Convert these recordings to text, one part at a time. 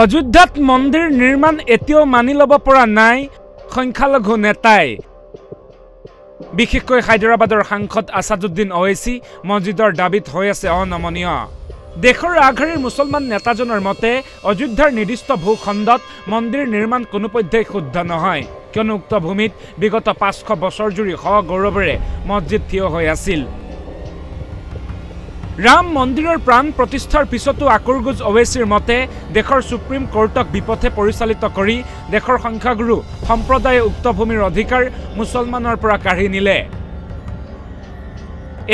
অযোধ্যাত মন্দিৰ নিৰ্মাণ এতিয়াও মানি ল'ব পৰা নাই সংখ্যালঘু নেতাই। বিশেষকৈ হায়দৰাবাদৰ সাংসদ আছাদুদ্দিন অৱেচি মছজিদৰ দাবীত হৈ আছে অনমনীয়। দেশৰ আগশাৰীৰ মুছলমান নেতাজনৰ মতে অযোধ্যাৰ নিৰ্দিষ্ট ভূখণ্ডত মন্দিৰ নিৰ্মাণ কোনোপধ্যেই শুদ্ধ নহয়। কিয়নো উক্ত ভূমিত বিগত পাঁচশ বছৰ জুৰি সগৌৰৱেৰে মছজিদ থিয় হৈ আছিল। ৰাম মন্দিৰৰ প্ৰাণ প্ৰতিষ্ঠাৰ পিছতো আকুৰগুজ অৱেচীৰ মতে দেশৰ ছুপ্ৰিম কোৰ্টক বিপথে পৰিচালিত কৰি দেশৰ সংখ্যাগুৰু সম্প্ৰদায়ে উক্ত ভূমিৰ অধিকাৰ মুছলমানৰ পৰা কাঢ়ি নিলে।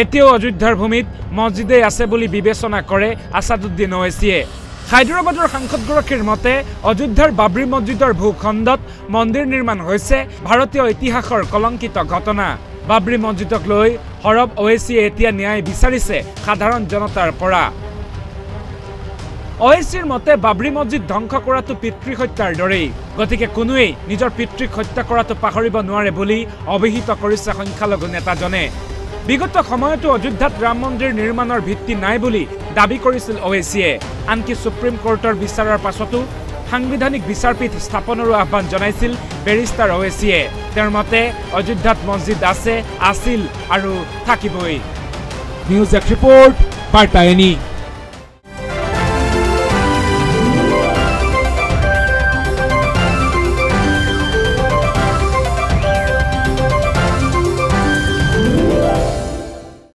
এতিয়াও অযোধ্যাৰ ভূমিত মছজিদেই আছে বুলি বিবেচনা কৰে আছাদুদ্দিন অৱেচীয়ে হায়দৰাবাদৰ সাংসদগৰাকীৰ মতে অযোধ্যাৰ বাবৰি মছজিদৰ ভূখণ্ডত মন্দিৰ নিৰ্মাণ হৈছে ভাৰতীয় ইতিহাসৰ কলংকিত ঘটনা। বাবৰি মছজিদক লৈ সৰব অৱেচীয়ে এতিয়া ন্যায় বিচাৰিছে সাধাৰণ জনতাৰ পৰা। অৱেচীৰ মতে বাবৰি মছজিদ ধ্বংস কৰাটো পিতৃ হত্যাৰ দৰেই। গতিকে কোনোৱেই নিজৰ পিতৃক হত্যা কৰাটো পাহৰিব নোৱাৰে বুলি অভিহিত কৰিছে সংখ্যালঘু নেতাজনে। বিগত সময়তো অযোধ্যাত ৰাম মন্দিৰ নিৰ্মাণৰ ভিত্তি নাই বুলি দাবী কৰিছিল অৱেচীয়ে আনকি ছুপ্ৰিম কোৰ্টৰ বিচাৰৰ পাছতো সাংবিধানিক বিচাৰপীঠ স্থাপনৰো আহ্বান জনাইছিল বেৰিষ্টাৰ অৱেচীয়ে। তেওঁৰ মতে অযোধ্যাত মছজিদ আছে আছিল আৰু থাকিবই। নিউজ এক ৰিপৰ্ট বাৰ্তা এনি।